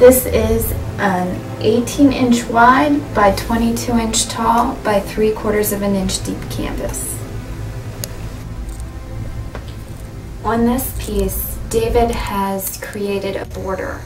This is an 18 inch wide by 22 inch tall by 3 quarters of an inch deep canvas. On this piece, David has created a border